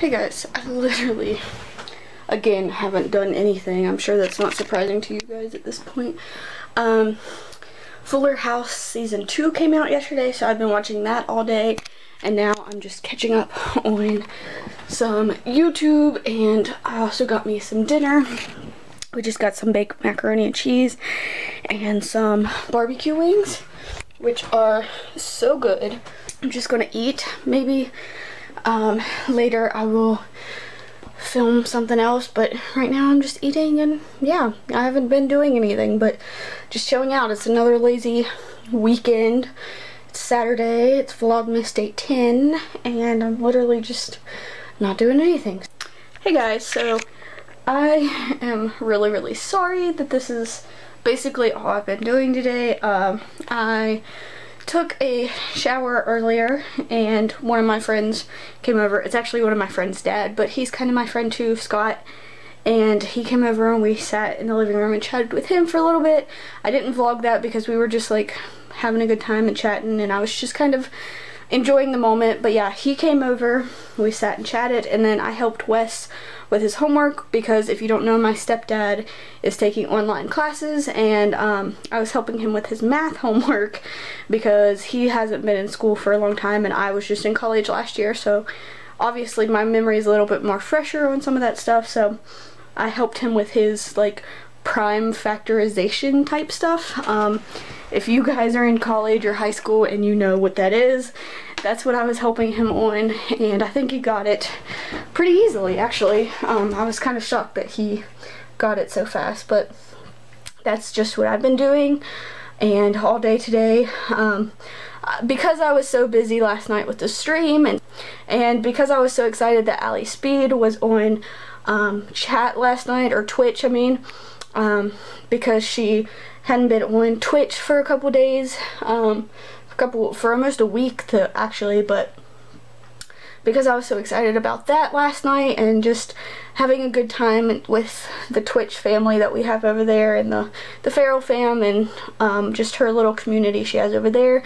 Hey guys, I literally, again, haven't done anything. I'm sure that's not surprising to you guys at this point. Um, Fuller House Season 2 came out yesterday, so I've been watching that all day. And now I'm just catching up on some YouTube, and I also got me some dinner. We just got some baked macaroni and cheese and some barbecue wings, which are so good. I'm just gonna eat. Maybe um, later I will film something else, but right now I'm just eating and yeah, I haven't been doing anything, but just chilling out. It's another lazy weekend. It's Saturday, it's Vlogmas Day 10, and I'm literally just not doing anything. Hey guys, so I am really, really sorry that this is basically all I've been doing today. Um, I took a shower earlier and one of my friends came over. It's actually one of my friend's dad, but he's kind of my friend too, Scott. And he came over and we sat in the living room and chatted with him for a little bit. I didn't vlog that because we were just like having a good time and chatting and I was just kind of enjoying the moment. But yeah, he came over, we sat and chatted, and then I helped Wes with his homework because if you don't know, my stepdad is taking online classes and um, I was helping him with his math homework because he hasn't been in school for a long time and I was just in college last year. So obviously my memory is a little bit more fresher on some of that stuff. So I helped him with his like prime factorization type stuff. Um, if you guys are in college or high school and you know what that is, that's what I was helping him on and I think he got it pretty easily actually. Um, I was kind of shocked that he got it so fast but that's just what I've been doing and all day today. Um, because I was so busy last night with the stream and and because I was so excited that Ali Speed was on um, chat last night or Twitch I mean um, because she hadn't been on Twitch for a couple days, um, a couple for almost a week to actually, but because I was so excited about that last night and just having a good time with the Twitch family that we have over there and the the Farrell fam and um, just her little community she has over there.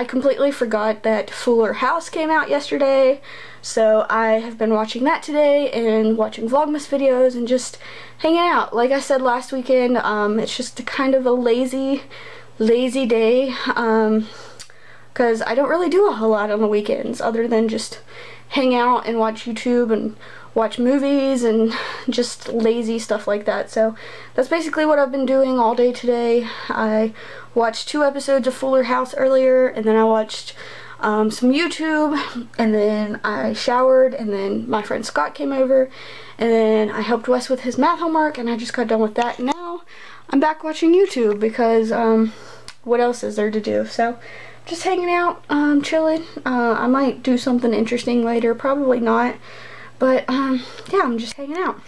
I completely forgot that Fuller House came out yesterday, so I have been watching that today and watching Vlogmas videos and just hanging out. Like I said last weekend, um, it's just kind of a lazy, lazy day, because I don't really do a whole lot on the weekends other than just hang out and watch YouTube and watch movies and just lazy stuff like that. So that's basically what I've been doing all day today. I watched two episodes of Fuller House earlier and then I watched um, some YouTube and then I showered and then my friend Scott came over and then I helped Wes with his math homework and I just got done with that. Now I'm back watching YouTube because um, what else is there to do? So just hanging out, um, chilling. Uh, I might do something interesting later, probably not. But um, yeah, I'm just hanging out.